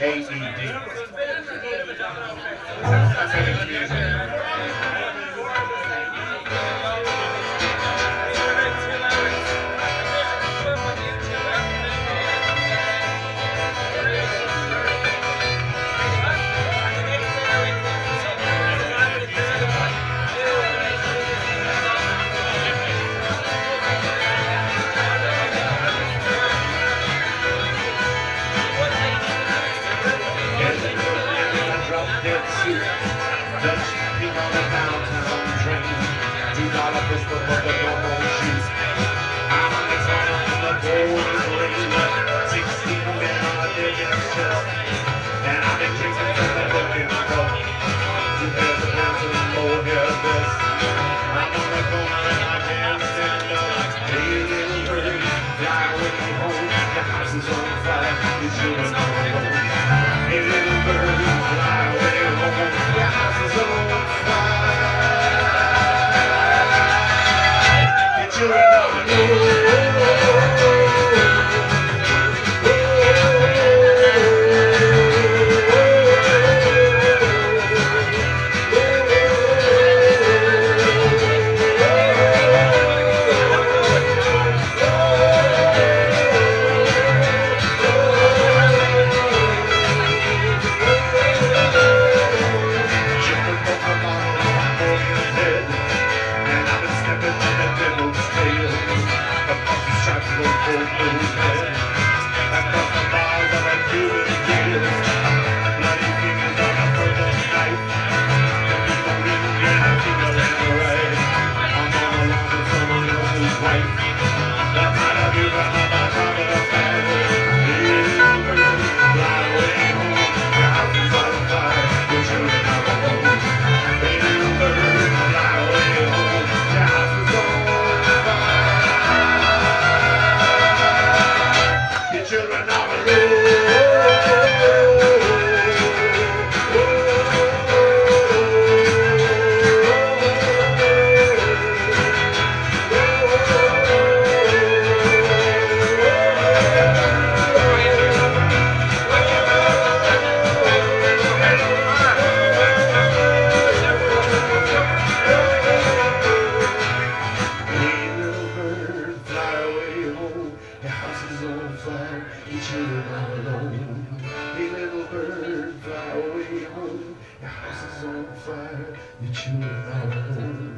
AED. Two dollar pistol for the normal shoes. I'm on the corner in the gold ring. Six people in my damn chest. And I've been drinking till I'm looking. Two pairs of pants and a low hair this. I'm on the corner and I can't stand up. Hey, little bird, fly with me home. The house is on fire. It's yours, I'm alone. Hey, little bird, fly away. his wife. you all alone. Hey little bird, fly away home. Your house is on fire, your children are alone.